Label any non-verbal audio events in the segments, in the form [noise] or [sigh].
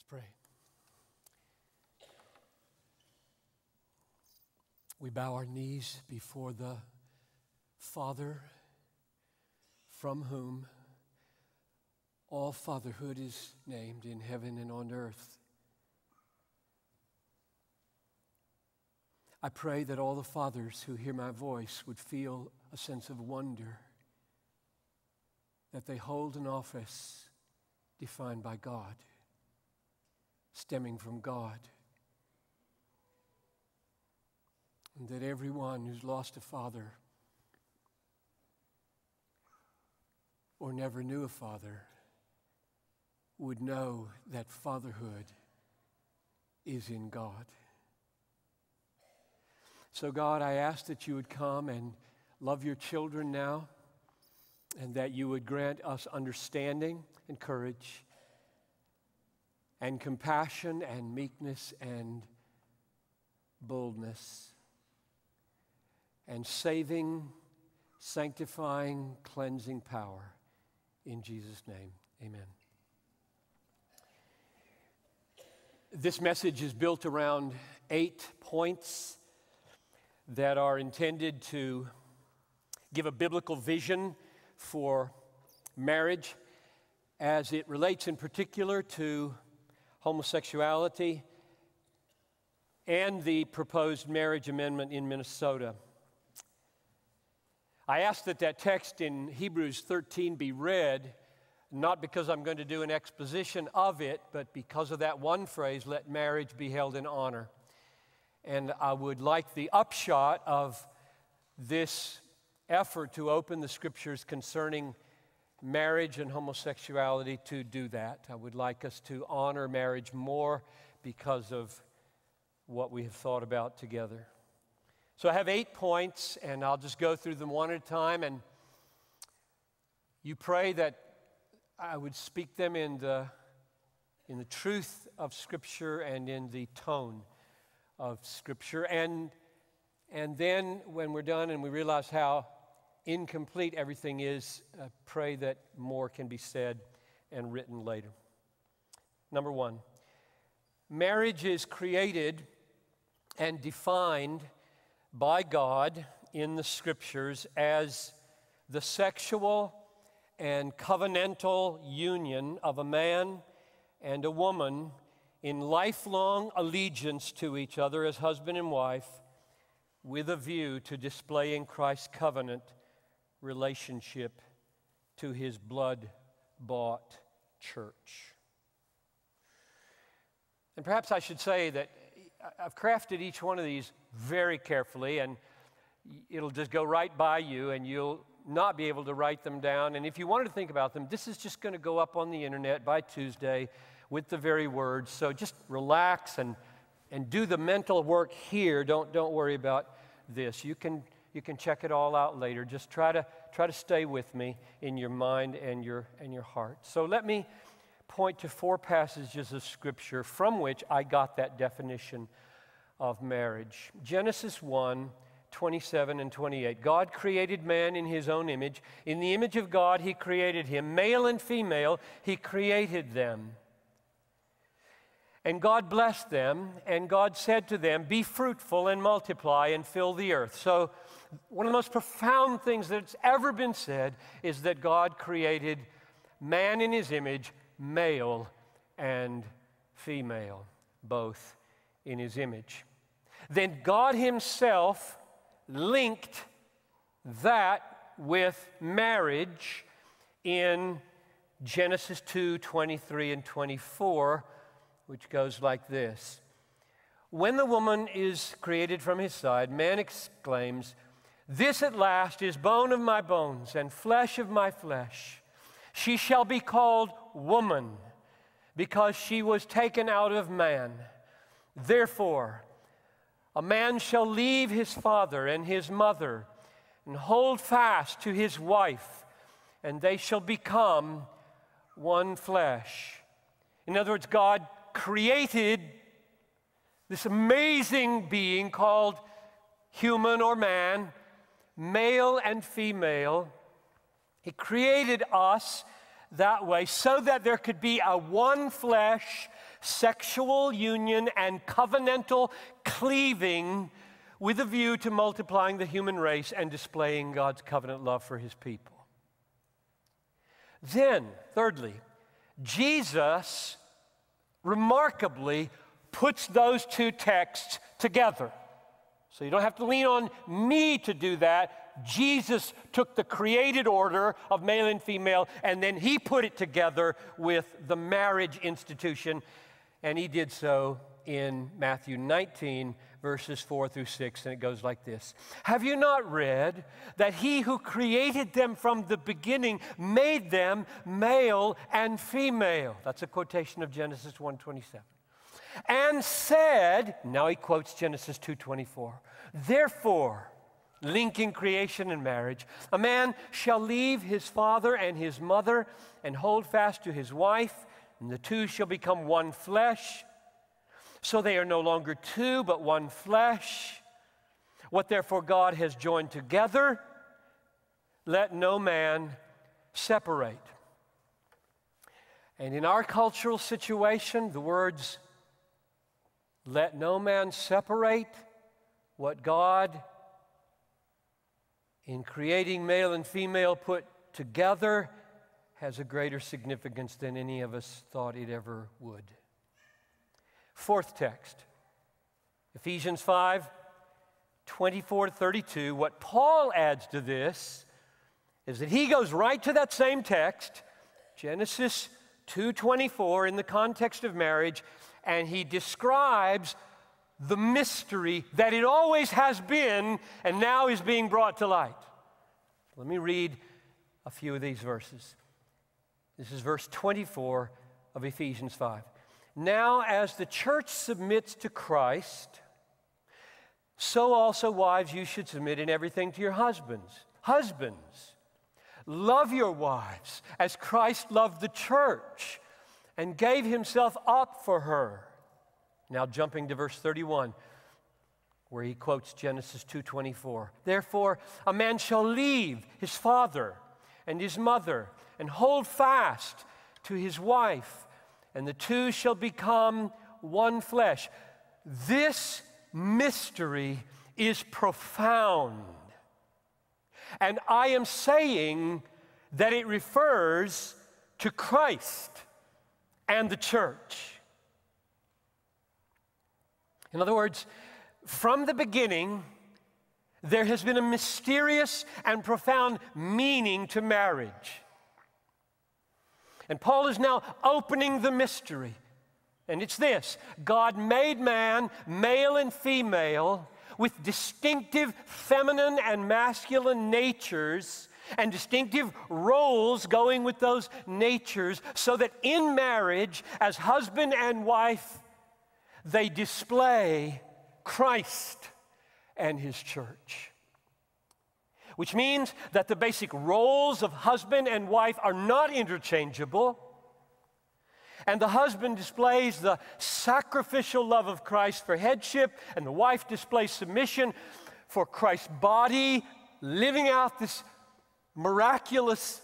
Let's pray. We bow our knees before the Father from whom all fatherhood is named in heaven and on earth. I pray that all the fathers who hear my voice would feel a sense of wonder that they hold an office defined by God, stemming from God. And that everyone who's lost a father or never knew a father would know that fatherhood is in God. So, God, I ask that you would come and love your children now, and that you would grant us understanding and courage, and compassion and meekness and boldness, and saving, sanctifying, cleansing power. In Jesus' name, amen. This message is built around eight points that are intended to give a biblical vision for marriage as it relates in particular to homosexuality and the proposed marriage amendment in Minnesota. I ask that that text in Hebrews 13 be read, not because I'm going to do an exposition of it, but because of that one phrase, let marriage be held in honor. And I would like the upshot of this effort to open the scriptures concerning marriage and homosexuality to do that. I would like us to honor marriage more because of what we have thought about together. So I have eight points, and I'll just go through them one at a time. And you pray that I would speak them in the, in the truth of Scripture and in the tone of Scripture. And, and then when we're done and we realize how incomplete everything is, uh, pray that more can be said and written later. Number one, marriage is created and defined by God in the Scriptures as the sexual and covenantal union of a man and a woman in lifelong allegiance to each other as husband and wife with a view to displaying Christ's covenant relationship to his blood bought church. And perhaps I should say that I've crafted each one of these very carefully, and it'll just go right by you, and you'll not be able to write them down. And if you wanted to think about them, this is just going to go up on the internet by Tuesday with the very words. So just relax and, and do the mental work here. Don't, don't worry about this. You can, you can check it all out later. Just try to, try to stay with me in your mind and your, and your heart. So let me point to four passages of Scripture from which I got that definition of marriage. Genesis 1 27 and 28. God created man in his own image. In the image of God, he created him. Male and female, he created them. And God blessed them, and God said to them, Be fruitful and multiply and fill the earth. So, one of the most profound things that's ever been said is that God created man in his image, male and female, both in his image. Then God himself linked that with marriage in Genesis 2 23 and 24 which goes like this When the woman is created from his side, man exclaims, This at last is bone of my bones and flesh of my flesh. She shall be called woman because she was taken out of man. Therefore, a man shall leave his father and his mother and hold fast to his wife, and they shall become one flesh. In other words, God created this amazing being called human or man, male and female. He created us that way so that there could be a one flesh sexual union and covenantal cleaving with a view to multiplying the human race and displaying God's covenant love for his people. Then, thirdly, Jesus remarkably puts those two texts together. So you don't have to lean on me to do that. Jesus took the created order of male and female and then he put it together with the marriage institution. And he did so in Matthew 19, verses 4 through 6, and it goes like this Have you not read that he who created them from the beginning made them male and female? That's a quotation of Genesis 1:27. And said, now he quotes Genesis 2:24. Therefore, linking creation and marriage, a man shall leave his father and his mother and hold fast to his wife, and the two shall become one flesh. So they are no longer two, but one flesh. What therefore God has joined together, let no man separate. And in our cultural situation, the words, let no man separate what God, in creating male and female, put together, has a greater significance than any of us thought it ever would. Fourth text, Ephesians 5 24 to 32. What Paul adds to this is that he goes right to that same text, Genesis 2:24 in the context of marriage, and he describes the mystery that it always has been and now is being brought to light. Let me read a few of these verses. This is verse 24 of Ephesians 5. Now, as the church submits to Christ, so also, wives, you should submit in everything to your husbands. Husbands, love your wives as Christ loved the church and gave himself up for her. Now, jumping to verse 31 where he quotes Genesis 2:24. Therefore, a man shall leave his father and his mother and hold fast to his wife, and the two shall become one flesh. This mystery is profound. And I am saying that it refers to Christ and the church. In other words, from the beginning, there has been a mysterious and profound meaning to marriage. And Paul is now opening the mystery. And it's this God made man, male and female, with distinctive feminine and masculine natures and distinctive roles going with those natures, so that in marriage, as husband and wife, they display Christ and his church. Which means that the basic roles of husband and wife are not interchangeable. And the husband displays the sacrificial love of Christ for headship, and the wife displays submission for Christ's body, living out this miraculous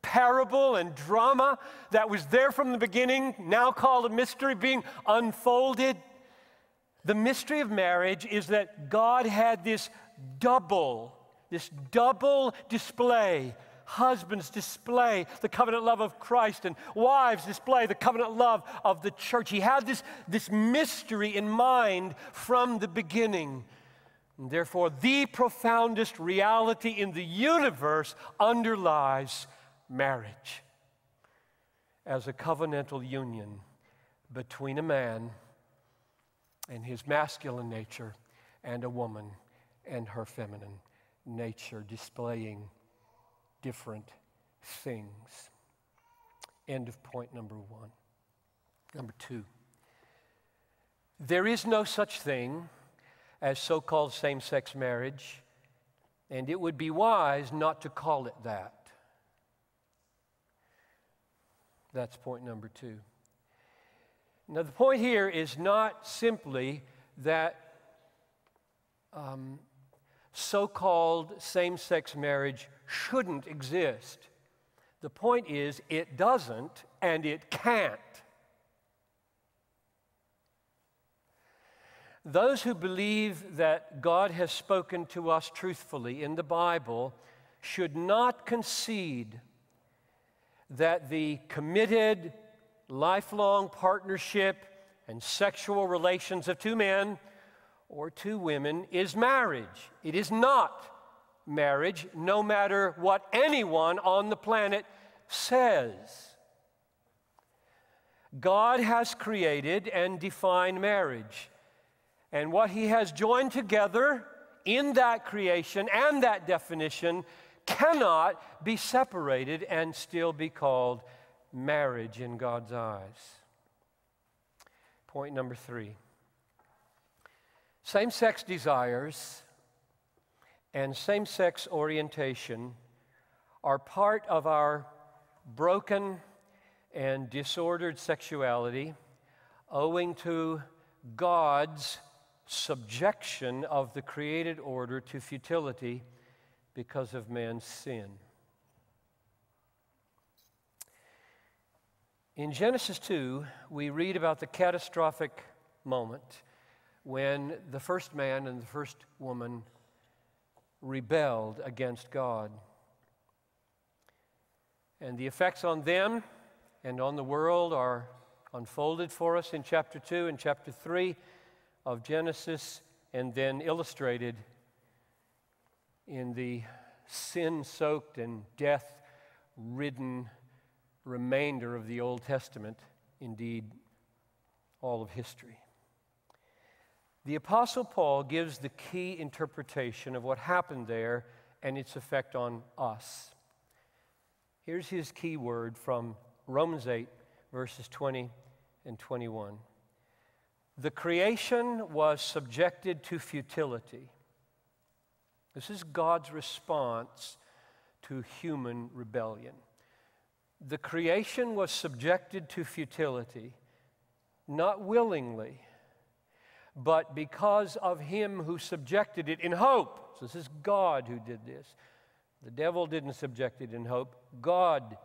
parable and drama that was there from the beginning, now called a mystery, being unfolded. The mystery of marriage is that God had this double, this double display. Husbands display the covenant love of Christ, and wives display the covenant love of the church. He had this, this mystery in mind from the beginning. And therefore, the profoundest reality in the universe underlies marriage as a covenantal union between a man and his masculine nature and a woman and her feminine nature, displaying different things. End of point number one. Number two, there is no such thing as so called same sex marriage, and it would be wise not to call it that. That's point number two. Now, the point here is not simply that um, so called same sex marriage shouldn't exist. The point is, it doesn't and it can't. those who believe that God has spoken to us truthfully in the Bible should not concede that the committed, lifelong partnership and sexual relations of two men or two women is marriage. It is not marriage, no matter what anyone on the planet says. God has created and defined marriage. And what He has joined together in that creation and that definition cannot be separated and still be called marriage in God's eyes. Point number three same sex desires and same sex orientation are part of our broken and disordered sexuality owing to God's subjection of the created order to futility because of man's sin. In Genesis 2, we read about the catastrophic moment when the first man and the first woman rebelled against God. And the effects on them and on the world are unfolded for us in chapter 2 and chapter 3 of Genesis, and then illustrated in the sin soaked and death ridden remainder of the Old Testament, indeed, all of history. The Apostle Paul gives the key interpretation of what happened there and its effect on us. Here's his key word from Romans 8, verses 20 and 21. The creation was subjected to futility this is God's response to human rebellion. The creation was subjected to futility, not willingly, but because of him who subjected it in hope. So this is God who did this. The devil didn't subject it in hope, God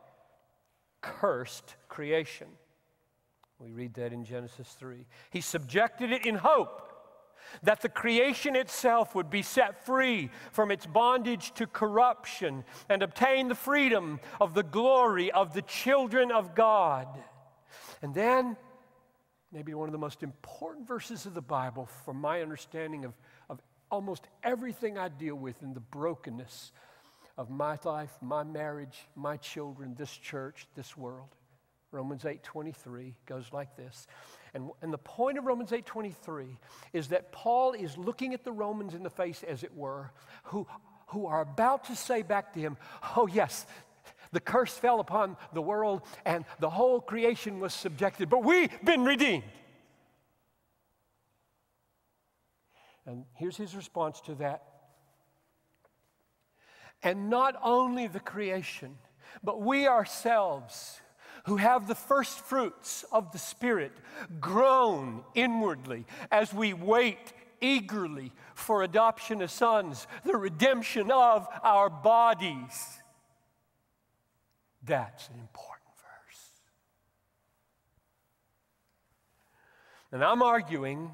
cursed creation. We read that in Genesis 3. He subjected it in hope that the creation itself would be set free from its bondage to corruption and obtain the freedom of the glory of the children of God. And then, maybe one of the most important verses of the Bible, from my understanding of, of almost everything I deal with in the brokenness of my life, my marriage, my children, this church, this world. Romans 8:23 goes like this. And, and the point of Romans 8:23 is that Paul is looking at the Romans in the face, as it were, who, who are about to say back to him, Oh, yes, the curse fell upon the world and the whole creation was subjected, but we've been redeemed. And here's his response to that. And not only the creation, but we ourselves who have the first fruits of the Spirit groan inwardly as we wait eagerly for adoption as sons, the redemption of our bodies. That's an important verse. And I'm arguing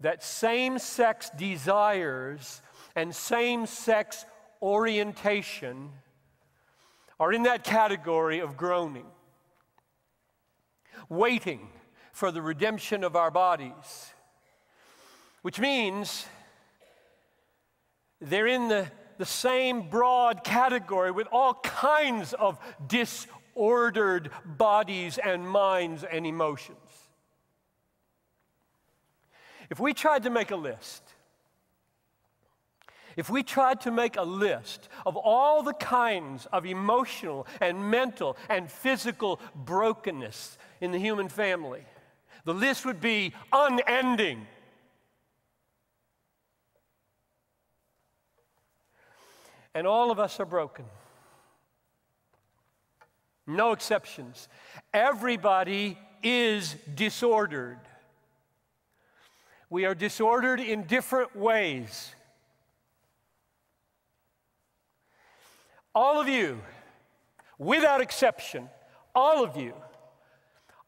that same sex desires and same sex orientation are in that category of groaning waiting for the redemption of our bodies, which means they're in the, the same broad category with all kinds of disordered bodies and minds and emotions. If we tried to make a list, if we tried to make a list of all the kinds of emotional and mental and physical brokenness in the human family. The list would be unending. And all of us are broken. No exceptions. Everybody is disordered. We are disordered in different ways. All of you, without exception, all of you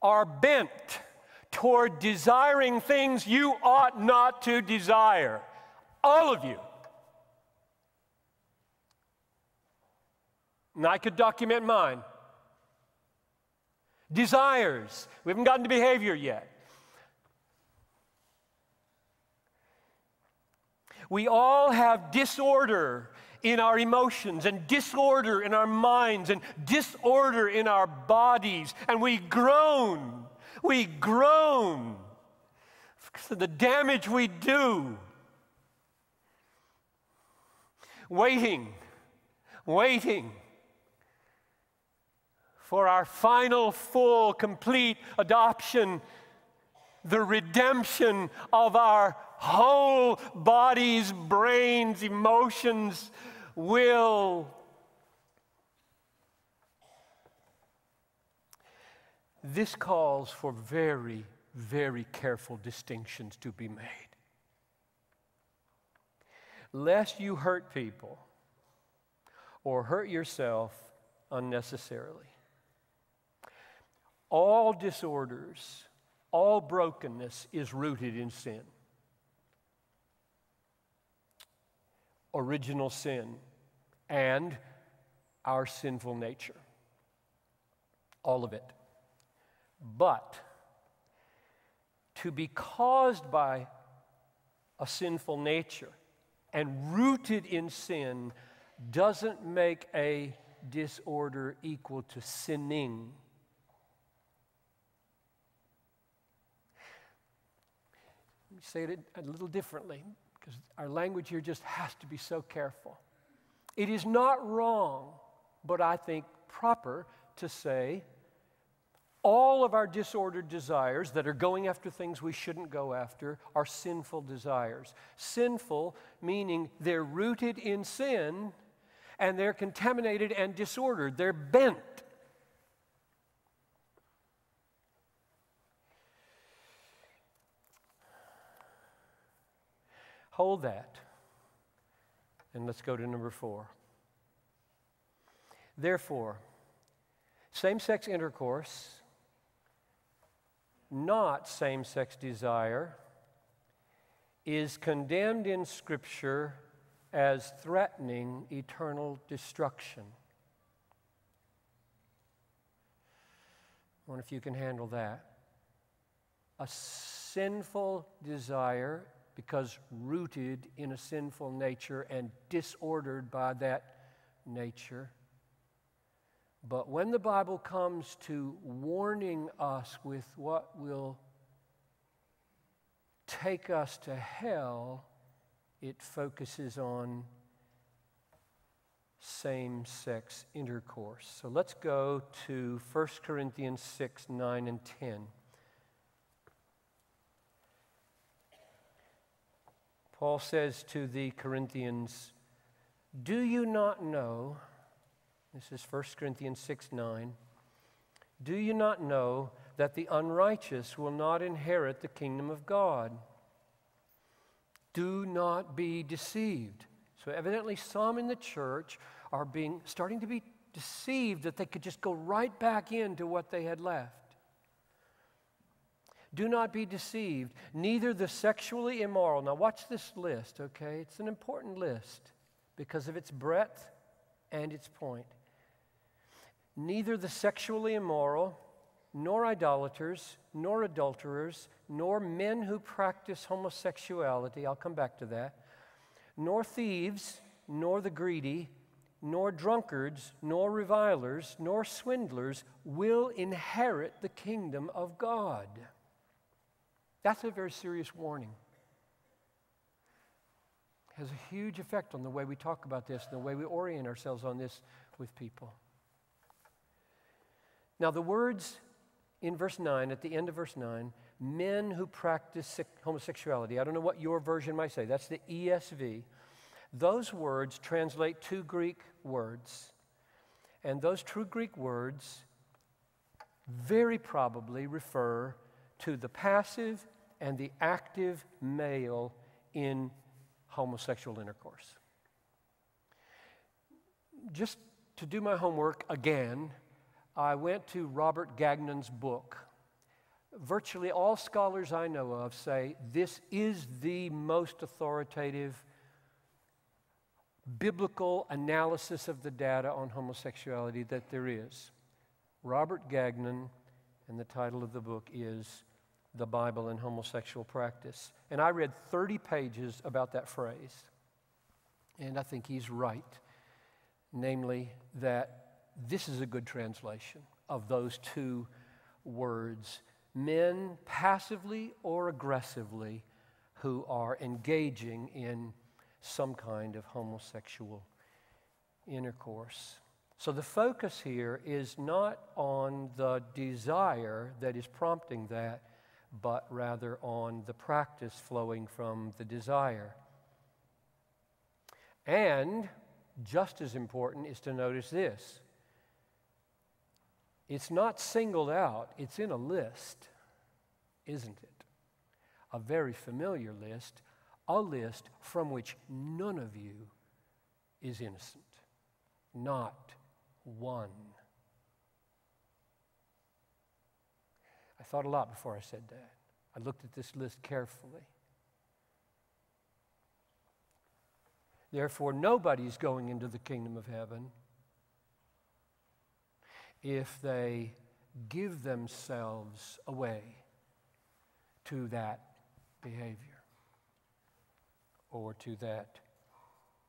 are bent toward desiring things you ought not to desire. All of you. And I could document mine. Desires. We haven't gotten to behavior yet. We all have disorder in our emotions and disorder in our minds and disorder in our bodies, and we groan. We groan for the damage we do. Waiting, waiting for our final, full, complete adoption, the redemption of our whole bodies, brains, emotions, will. This calls for very, very careful distinctions to be made. Lest you hurt people or hurt yourself unnecessarily. All disorders, all brokenness is rooted in sin. Original sin and our sinful nature. All of it. But to be caused by a sinful nature and rooted in sin doesn't make a disorder equal to sinning. Say it a little differently because our language here just has to be so careful. It is not wrong, but I think proper to say all of our disordered desires that are going after things we shouldn't go after are sinful desires. Sinful meaning they're rooted in sin and they're contaminated and disordered, they're bent. Hold that. And let's go to number four. Therefore, same sex intercourse, not same sex desire, is condemned in Scripture as threatening eternal destruction. I wonder if you can handle that. A sinful desire because rooted in a sinful nature and disordered by that nature. But when the Bible comes to warning us with what will take us to hell, it focuses on same sex intercourse. So let's go to 1 Corinthians 6 9 and 10. Paul says to the Corinthians, Do you not know? This is 1 Corinthians 6 9. Do you not know that the unrighteous will not inherit the kingdom of God? Do not be deceived. So, evidently, some in the church are being, starting to be deceived that they could just go right back into what they had left. Do not be deceived, neither the sexually immoral. Now, watch this list, okay? It's an important list because of its breadth and its point. Neither the sexually immoral, nor idolaters, nor adulterers, nor men who practice homosexuality, I'll come back to that, nor thieves, nor the greedy, nor drunkards, nor revilers, nor swindlers will inherit the kingdom of God. That's a very serious warning. It has a huge effect on the way we talk about this and the way we orient ourselves on this with people. Now, the words in verse 9, at the end of verse 9, men who practice homosexuality, I don't know what your version might say, that's the ESV. Those words translate two Greek words. And those two Greek words very probably refer to the passive and the active male in homosexual intercourse. Just to do my homework again, I went to Robert Gagnon's book, virtually all scholars I know of say this is the most authoritative biblical analysis of the data on homosexuality that there is. Robert Gagnon, and the title of the book is The Bible and Homosexual Practice. And I read 30 pages about that phrase, and I think he's right. Namely, that this is a good translation of those two words men passively or aggressively who are engaging in some kind of homosexual intercourse. So the focus here is not on the desire that is prompting that, but rather on the practice flowing from the desire. And just as important is to notice this it's not singled out, it's in a list, isn't it? A very familiar list, a list from which none of you is innocent. Not one. I thought a lot before I said that. I looked at this list carefully. Therefore, nobody's going into the kingdom of heaven if they give themselves away to that behavior or to that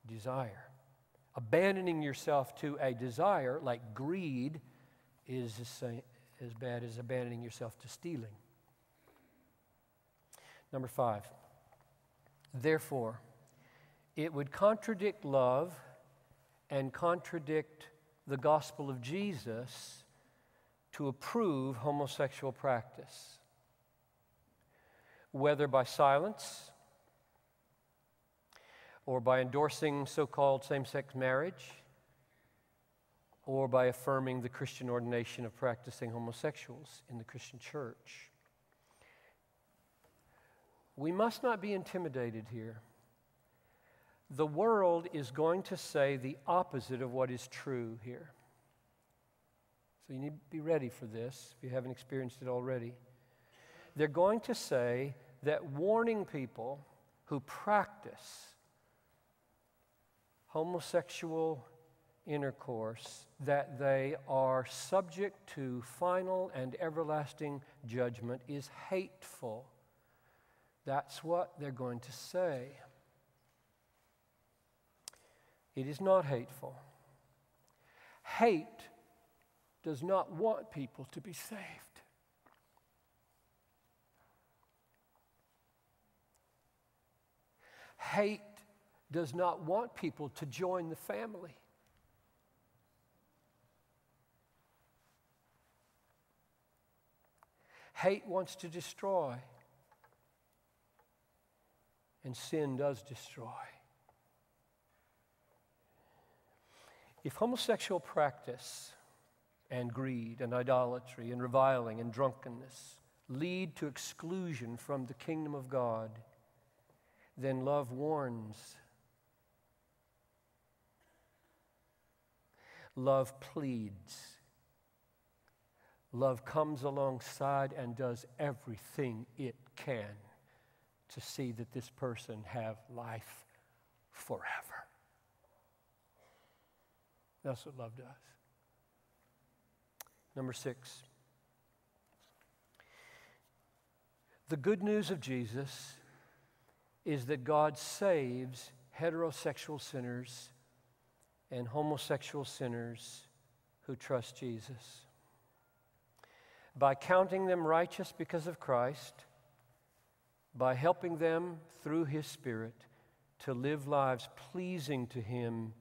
desire. Abandoning yourself to a desire like greed is as bad as abandoning yourself to stealing. Number five, therefore, it would contradict love and contradict the gospel of Jesus to approve homosexual practice, whether by silence or by endorsing so called same sex marriage or by affirming the Christian ordination of practicing homosexuals in the Christian church. We must not be intimidated here the world is going to say the opposite of what is true here. So you need to be ready for this if you haven't experienced it already. They're going to say that warning people who practice homosexual intercourse that they are subject to final and everlasting judgment is hateful. That's what they're going to say. It is not hateful. Hate does not want people to be saved. Hate does not want people to join the family. Hate wants to destroy, and sin does destroy. If homosexual practice and greed and idolatry and reviling and drunkenness lead to exclusion from the kingdom of God, then love warns. Love pleads. Love comes alongside and does everything it can to see that this person have life forever. That's what love does. Number six. The good news of Jesus is that God saves heterosexual sinners and homosexual sinners who trust Jesus. By counting them righteous because of Christ, by helping them through His Spirit to live lives pleasing to Him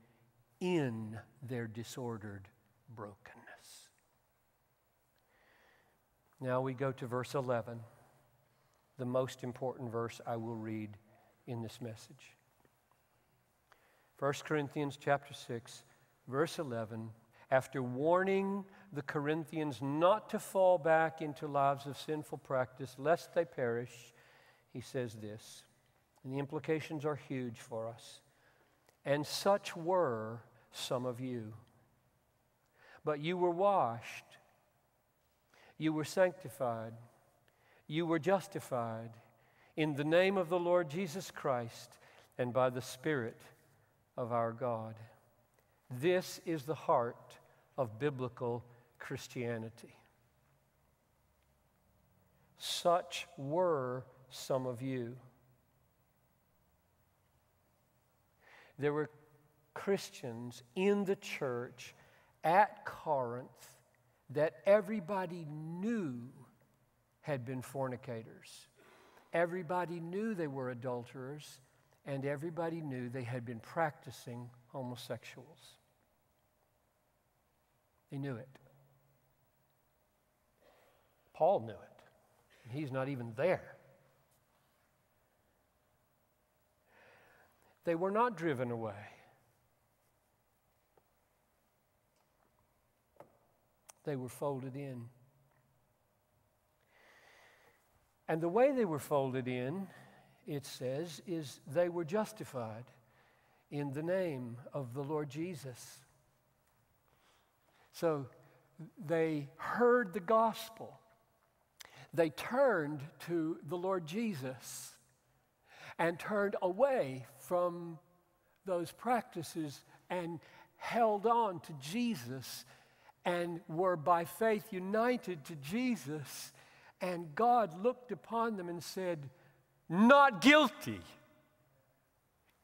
in their disordered brokenness. Now we go to verse 11, the most important verse I will read in this message. 1 Corinthians chapter 6, verse 11, after warning the Corinthians not to fall back into lives of sinful practice lest they perish, he says this, and the implications are huge for us. And such were some of you. But you were washed, you were sanctified, you were justified in the name of the Lord Jesus Christ and by the Spirit of our God. This is the heart of biblical Christianity. Such were some of you. There were Christians in the church at Corinth that everybody knew had been fornicators. Everybody knew they were adulterers, and everybody knew they had been practicing homosexuals. They knew it. Paul knew it. He's not even there. They were not driven away. They were folded in. And the way they were folded in, it says, is they were justified in the name of the Lord Jesus. So they heard the gospel. They turned to the Lord Jesus and turned away from those practices and held on to Jesus and were by faith united to Jesus and God looked upon them and said, Not guilty,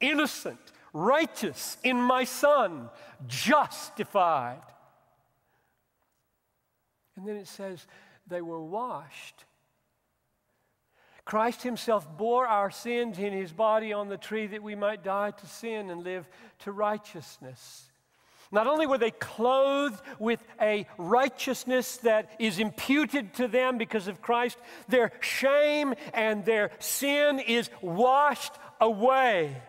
innocent, righteous in my Son, justified. And then it says, They were washed. Christ Himself bore our sins in His body on the tree that we might die to sin and live to righteousness. Not only were they clothed with a righteousness that is imputed to them because of Christ, their shame and their sin is washed away.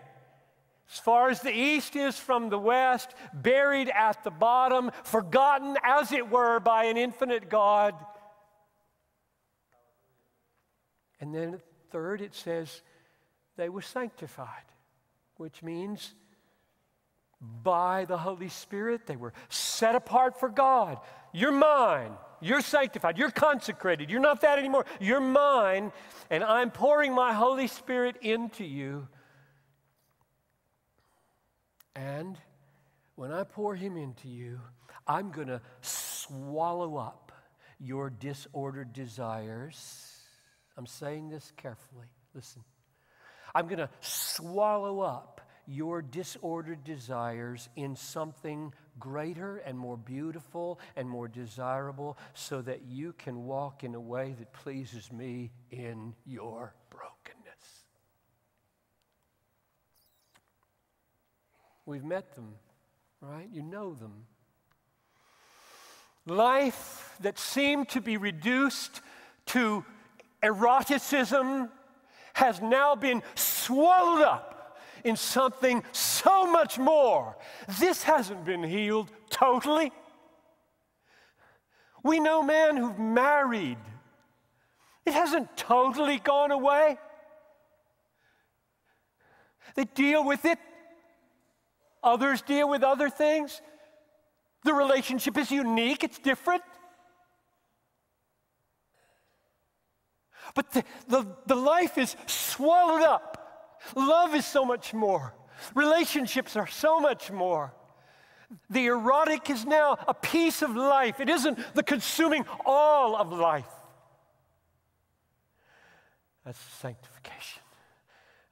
As far as the east is from the west, buried at the bottom, forgotten as it were by an infinite God. And then, third, it says they were sanctified, which means by the Holy Spirit. They were set apart for God. You're mine. You're sanctified. You're consecrated. You're not that anymore. You're mine, and I'm pouring my Holy Spirit into you. And when I pour Him into you, I'm going to swallow up your disordered desires. I'm saying this carefully. Listen. I'm going to swallow up your disordered desires in something greater and more beautiful and more desirable so that you can walk in a way that pleases me in your brokenness. We've met them, right? You know them. Life that seemed to be reduced to eroticism has now been swallowed up in something so much more. This hasn't been healed totally. We know men who've married, it hasn't totally gone away. They deal with it, others deal with other things. The relationship is unique, it's different. But the, the, the life is swallowed up Love is so much more. Relationships are so much more. The erotic is now a piece of life, it isn't the consuming all of life. That's sanctification.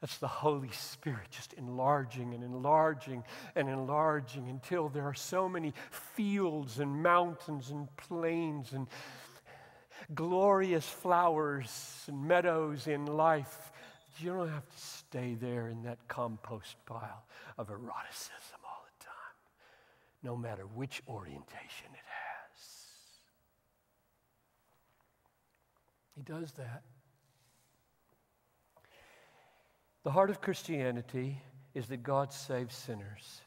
That's the Holy Spirit just enlarging and enlarging and enlarging until there are so many fields and mountains and plains and glorious flowers and meadows in life. You don't have to stay there in that compost pile of eroticism all the time, no matter which orientation it has. He does that. The heart of Christianity is that God saves sinners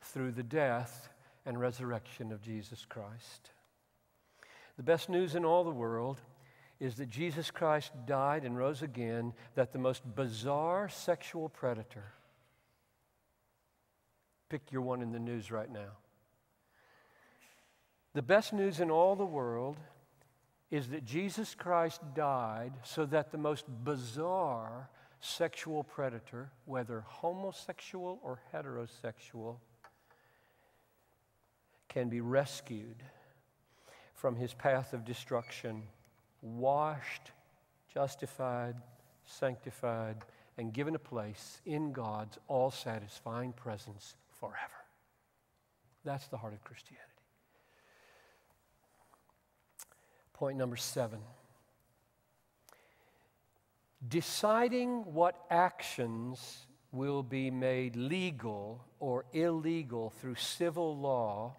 through the death and resurrection of Jesus Christ. The best news in all the world is that Jesus Christ died and rose again, that the most bizarre sexual predator, pick your one in the news right now. The best news in all the world is that Jesus Christ died so that the most bizarre sexual predator, whether homosexual or heterosexual, can be rescued from his path of destruction, washed, justified, sanctified, and given a place in God's all satisfying presence forever. That's the heart of Christianity. Point number seven deciding what actions will be made legal or illegal through civil law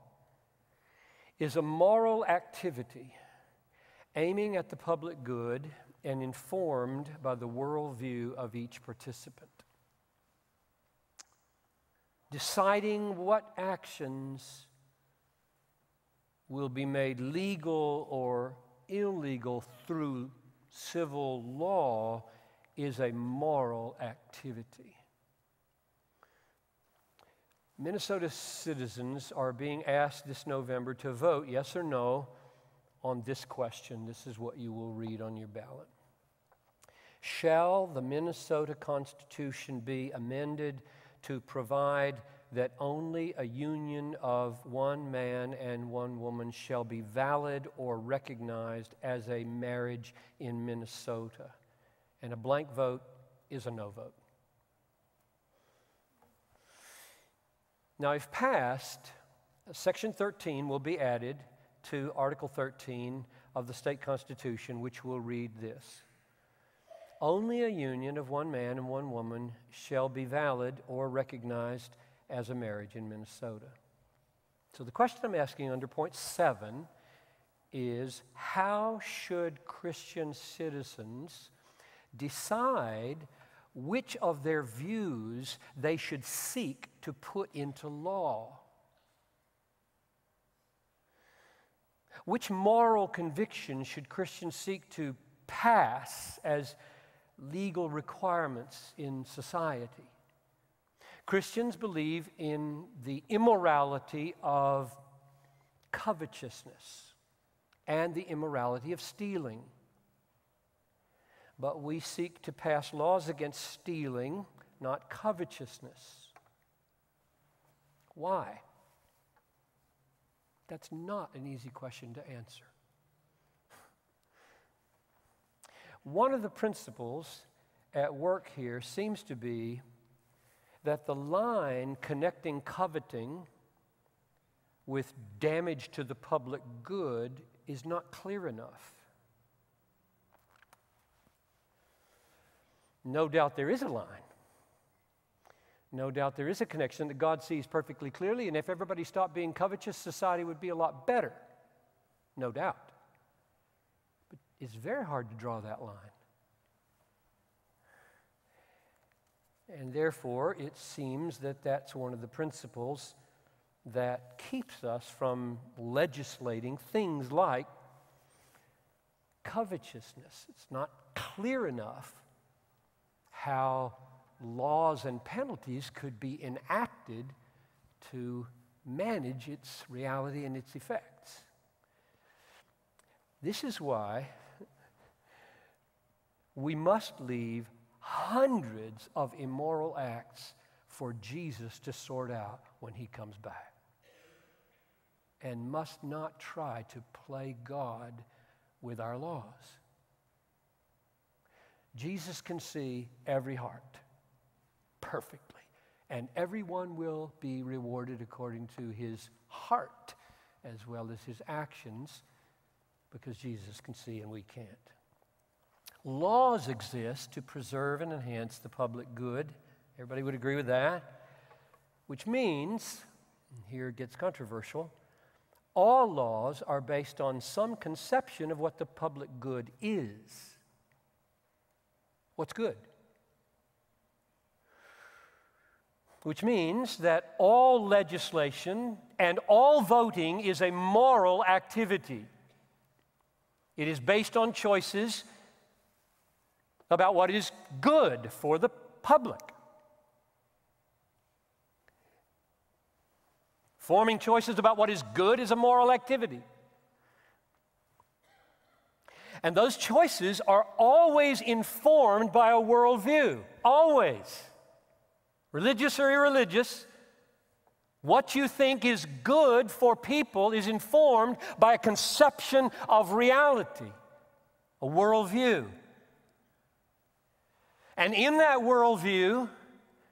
is a moral activity aiming at the public good and informed by the worldview of each participant. Deciding what actions will be made legal or illegal through civil law is a moral activity. Minnesota citizens are being asked this November to vote yes or no on this question. This is what you will read on your ballot. Shall the Minnesota Constitution be amended to provide that only a union of one man and one woman shall be valid or recognized as a marriage in Minnesota? And a blank vote is a no vote. Now, if passed, Section 13 will be added to Article 13 of the state constitution, which will read this only a union of one man and one woman shall be valid or recognized as a marriage in Minnesota. So the question I'm asking under point seven is how should Christian citizens decide which of their views they should seek to put into law? Which moral conviction should Christians seek to pass as legal requirements in society. Christians believe in the immorality of covetousness and the immorality of stealing. But we seek to pass laws against stealing, not covetousness. Why? That's not an easy question to answer. One of the principles at work here seems to be that the line connecting coveting with damage to the public good is not clear enough. No doubt there is a line. No doubt there is a connection that God sees perfectly clearly, and if everybody stopped being covetous, society would be a lot better. No doubt. But it's very hard to draw that line. And therefore, it seems that that's one of the principles that keeps us from legislating things like covetousness. It's not clear enough how laws and penalties could be enacted to manage its reality and its effects. This is why we must leave hundreds of immoral acts for Jesus to sort out when he comes back. And must not try to play God with our laws. Jesus can see every heart perfectly, and everyone will be rewarded according to his heart as well as his actions because Jesus can see and we can't. Laws exist to preserve and enhance the public good. Everybody would agree with that? Which means, here it gets controversial, all laws are based on some conception of what the public good is. What's good? Which means that all legislation and all voting is a moral activity. It is based on choices about what is good for the public. Forming choices about what is good is a moral activity. And those choices are always informed by a worldview. Always. Religious or irreligious, what you think is good for people is informed by a conception of reality, a worldview. And in that worldview,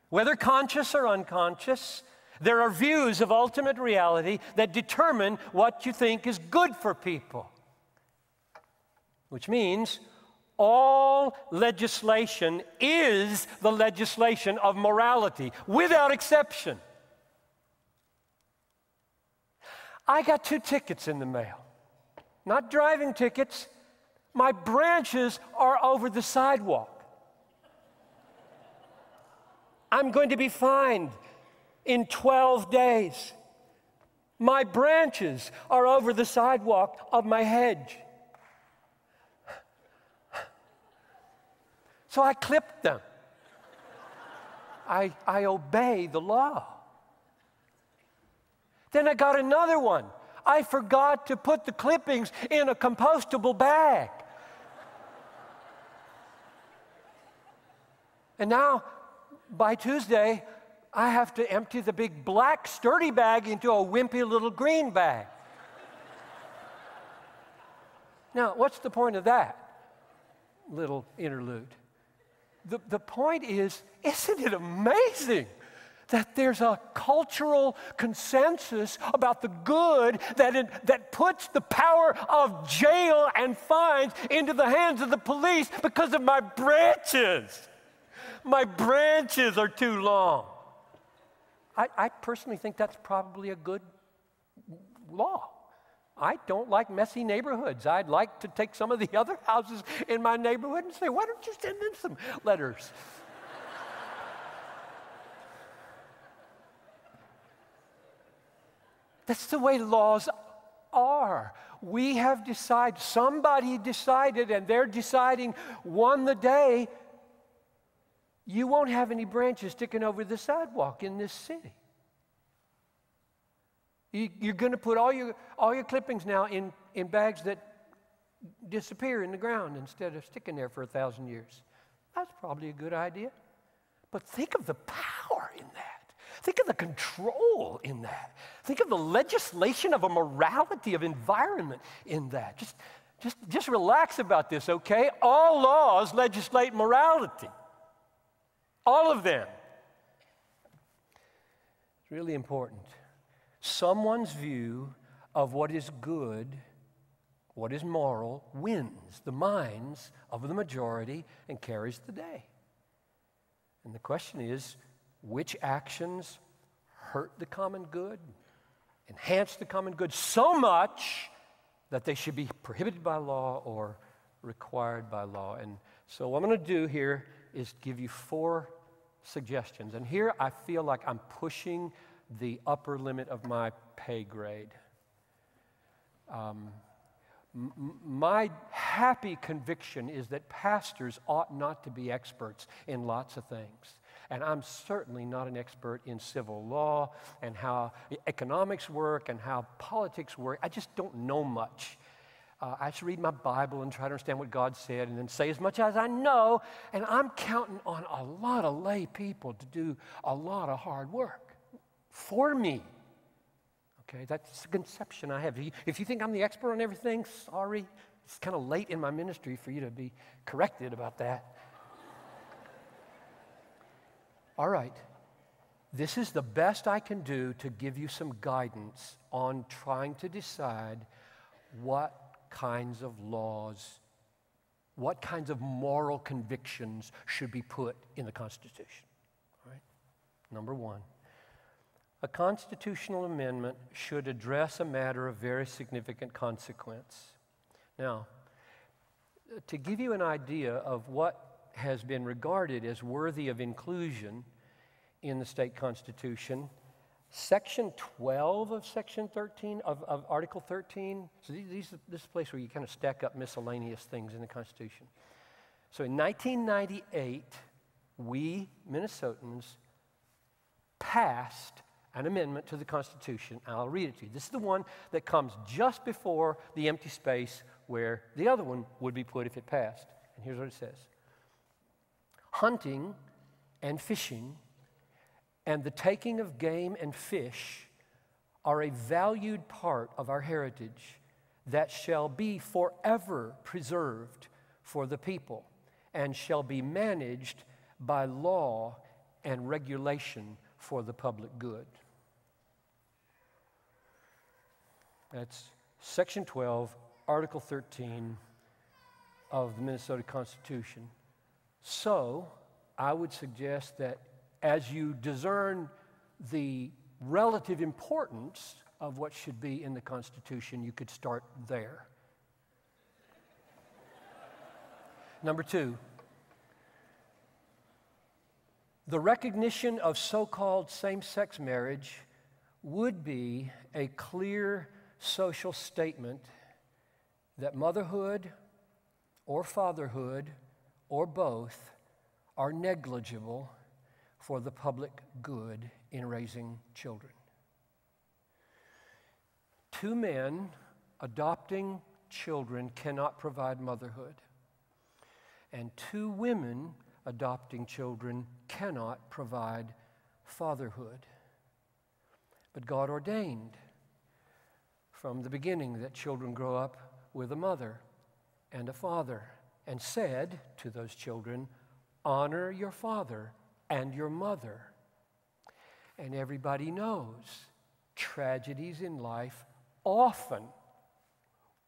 whether conscious or unconscious, there are views of ultimate reality that determine what you think is good for people. Which means all legislation is the legislation of morality, without exception. I got two tickets in the mail, not driving tickets. My branches are over the sidewalk. I'm going to be fined in 12 days. My branches are over the sidewalk of my hedge. So I clipped them. I, I obey the law. Then I got another one. I forgot to put the clippings in a compostable bag. And now, by Tuesday, I have to empty the big black sturdy bag into a wimpy little green bag. now, what's the point of that little interlude? The, the point is, isn't it amazing that there's a cultural consensus about the good that, it, that puts the power of jail and fines into the hands of the police because of my branches. My branches are too long. I, I personally think that's probably a good law. I don't like messy neighborhoods. I'd like to take some of the [laughs] other houses in my neighborhood and say, why don't you send in some letters? [laughs] That's the way laws are. We have decided, somebody decided, and they're deciding one the day, you won't have any branches sticking over the sidewalk in this city. You, are going to put all your, all your clippings now in, in bags that disappear in the ground instead of sticking there for a thousand years. That's probably a good idea. But think of the power in that. Think of the control in that. Think of the legislation of a morality of environment in that. Just, just, just relax about this, okay? All laws legislate morality. All of them. It's really important. Someone's view of what is good, what is moral, wins the minds of the majority and carries the day. And the question is which actions hurt the common good, enhance the common good so much that they should be prohibited by law or required by law. And so, what I'm going to do here is give you four suggestions. And here I feel like I'm pushing the upper limit of my pay grade. Um, m- my happy conviction is that pastors ought not to be experts in lots of things. And I'm certainly not an expert in civil law and how economics work and how politics work. I just don't know much. Uh, I just read my Bible and try to understand what God said and then say as much as I know. And I'm counting on a lot of lay people to do a lot of hard work for me. Okay, that's the conception I have. If you think I'm the expert on everything, sorry. It's kind of late in my ministry for you to be corrected about that. All right, this is the best I can do to give you some guidance on trying to decide what kinds of laws, what kinds of moral convictions should be put in the Constitution. All right? Number one, a constitutional amendment should address a matter of very significant consequence. Now, to give you an idea of what has been regarded as worthy of inclusion in the state constitution. Section 12 of Section 13 of, of Article 13. So these, these, this is a place where you kind of stack up miscellaneous things in the Constitution. So in 1998, we Minnesotans passed an amendment to the Constitution. I'll read it to you. This is the one that comes just before the empty space where the other one would be put if it passed. And here's what it says Hunting and fishing and the taking of game and fish are a valued part of our heritage that shall be forever preserved for the people and shall be managed by law and regulation for the public good. That's Section 12, Article 13 of the Minnesota Constitution. So, I would suggest that as you discern the relative importance of what should be in the Constitution, you could start there. Number two, the recognition of so called same sex marriage would be a clear social statement that motherhood or fatherhood or both are negligible for the public good in raising children. Two men adopting children cannot provide motherhood, and two women adopting children cannot provide fatherhood. But God ordained from the beginning that children grow up with a mother and a father, and said to those children, Honor your father and your mother. And everybody knows tragedies in life often,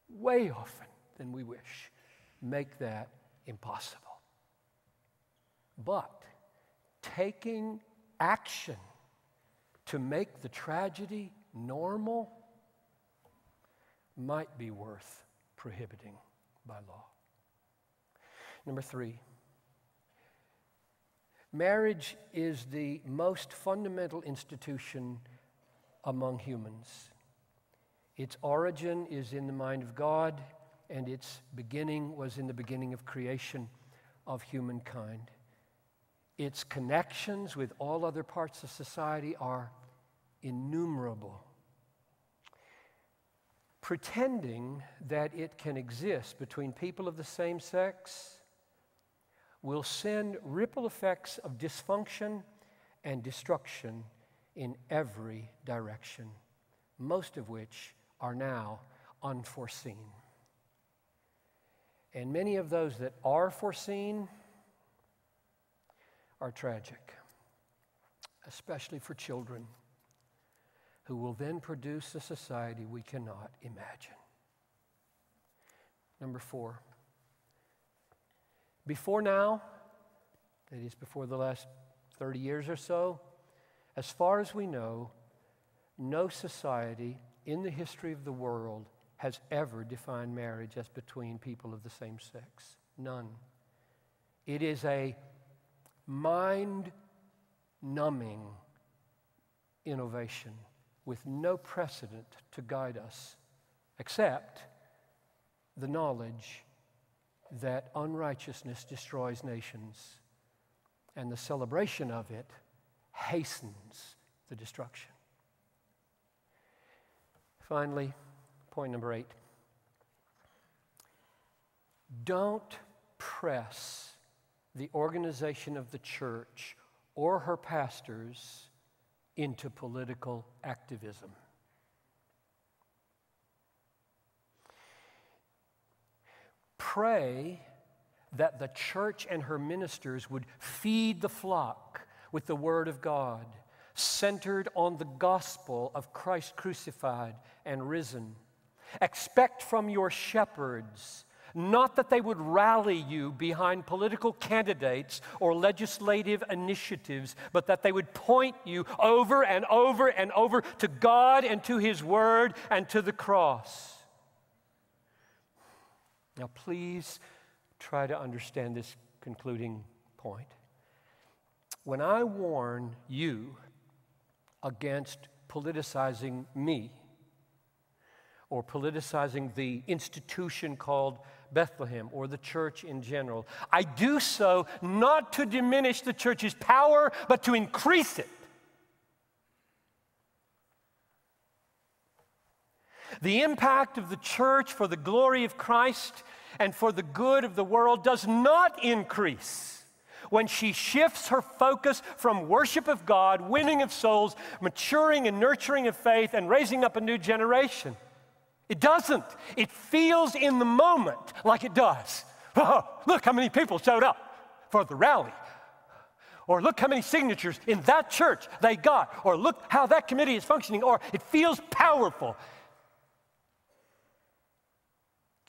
way often than we wish, make that impossible. But taking action to make the tragedy normal might be worth prohibiting by law. Number three, Marriage is the most fundamental institution among humans. Its origin is in the mind of God, and its beginning was in the beginning of creation of humankind. Its connections with all other parts of society are innumerable. Pretending that it can exist between people of the same sex will send ripple effects of dysfunction and destruction in every direction, most of which are now unforeseen. And many of those that are foreseen are tragic, especially for children who will then produce a society we cannot imagine. Number four. Before now, that is, before the last 30 years or so, as far as we know, no society in the history of the world has ever defined marriage as between people of the same sex. None. It is a mind numbing innovation with no precedent to guide us except the knowledge that unrighteousness destroys nations, and the celebration of it hastens the destruction. Finally, point number eight don't press the organization of the church or her pastors into political activism. pray that the church and her ministers would feed the flock with the Word of God, centered on the gospel of Christ crucified and risen. Expect from your shepherds not that they would rally you behind political candidates or legislative initiatives, but that they would point you over and over and over to God and to His Word and to the cross. Now, please try to understand this concluding point. When I warn you against politicizing me or politicizing the institution called Bethlehem or the church in general, I do so not to diminish the church's power, but to increase it. The impact of the church for the glory of Christ and for the good of the world does not increase when she shifts her focus from worship of God, winning of souls, maturing and nurturing of faith, and raising up a new generation. It doesn't. It feels in the moment like it does. [laughs] Oh, look how many people showed up for the rally. Or look how many signatures in that church they got. Or look how that committee is functioning. Or it feels powerful.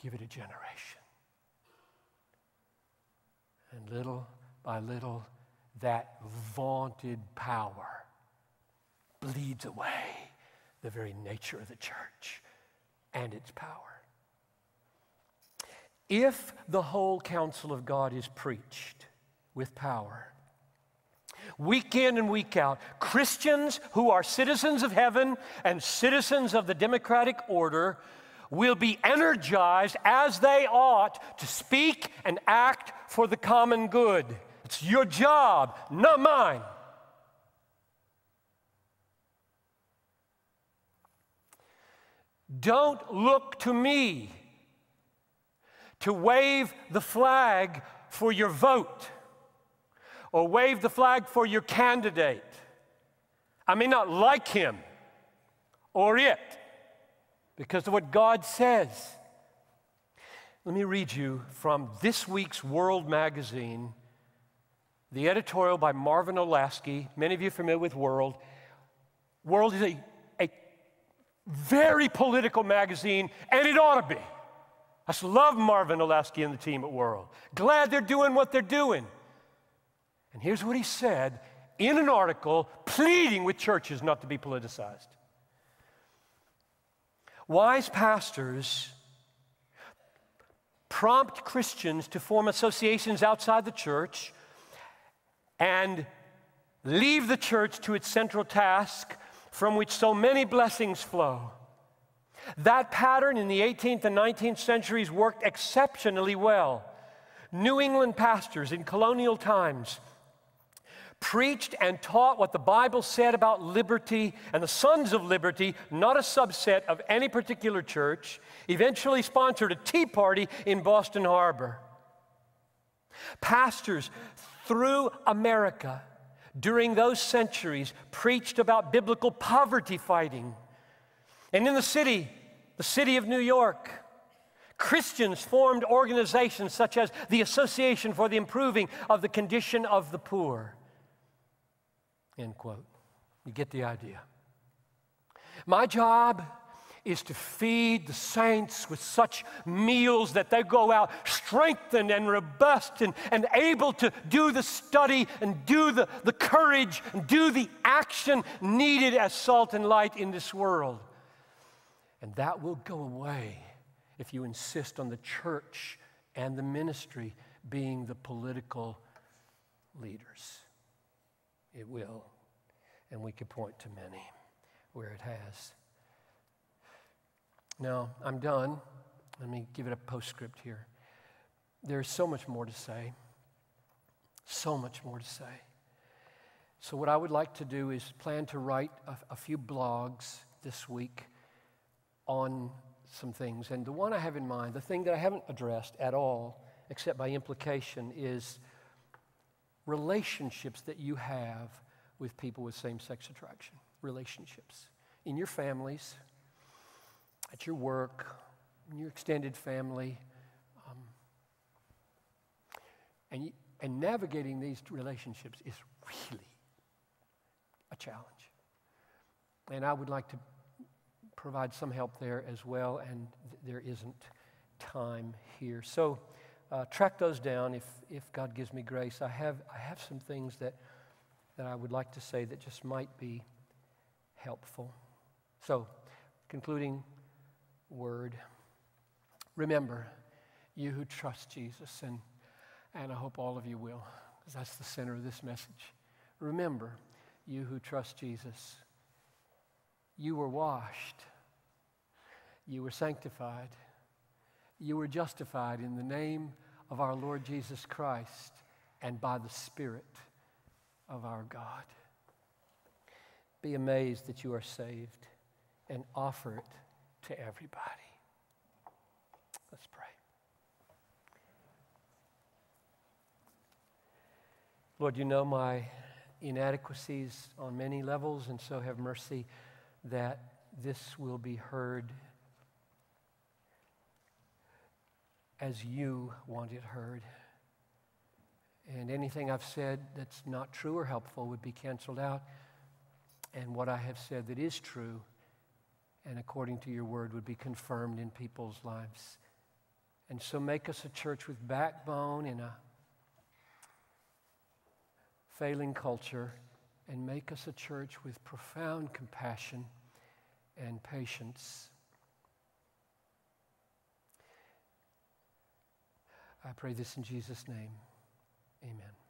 Give it a generation. And little by little, that vaunted power bleeds away the very nature of the church and its power. If the whole counsel of God is preached with power, week in and week out, Christians who are citizens of heaven and citizens of the democratic order will be energized as they ought to speak and act for the common good. It's your job, not mine. Don't look to me to wave the flag for your vote or wave the flag for your candidate. I may not like him or it because of what God says. Let me read you from this week's World Magazine, the editorial by Marvin Olasky. Many of you are familiar with World. World is a very political magazine, and it ought to be. I just love Marvin Olasky and the team at World. Glad they're doing what they're doing. And here's what he said in an article pleading with churches not to be politicized. Wise pastors prompt Christians to form associations outside the church and leave the church to its central task from which so many blessings flow. That pattern in the 18th and 19th centuries worked exceptionally well. New England pastors in colonial times preached and taught what the Bible said about liberty and the Sons of Liberty, not a subset of any particular church, eventually sponsored a tea party in Boston Harbor. Pastors through America during those centuries preached about biblical poverty fighting. And in the city, the city of New York, Christians formed organizations such as the Association for the Improving of the Condition of the Poor. End quote. You get the idea. My job is to feed the saints with such meals that they go out strengthened and robust and, and able to do the study and do the, the courage and do the action needed as salt and light in this world. And that will go away if you insist on the church and the ministry being the political leaders. It will. And we could point to many where it has. Now, I'm done. Let me give it a postscript here. There's so much more to say. So much more to say. So, what I would like to do is plan to write a, a few blogs this week on some things. And the one I have in mind, the thing that I haven't addressed at all, except by implication, is relationships that you have with people with same sex attraction. Relationships in your families, at your work, in your extended family. Um, and, and navigating these relationships is really a challenge. And I would like to provide some help there as well, and th- there isn't time here. So uh, track those down if, if God gives me grace. I have, I have some things that, that I would like to say that just might be helpful. So, concluding word. Remember, you who trust Jesus, and, and I hope all of you will, because that's the center of this message. Remember, you who trust Jesus, you were washed, you were sanctified, you were justified in the name of our Lord Jesus Christ and by the Spirit of our God. Be amazed that you are saved and offer it to everybody. Let's pray. Lord, you know my inadequacies on many levels, and so have mercy that this will be heard as you want it heard. And anything I've said that's not true or helpful would be canceled out. And what I have said that is true and according to your word would be confirmed in people's lives. And so make us a church with backbone in a failing culture, and make us a church with profound compassion and patience. I pray this in Jesus' name. Amen.